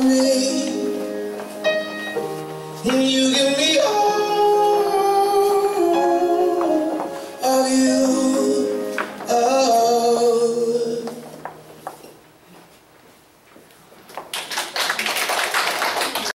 me.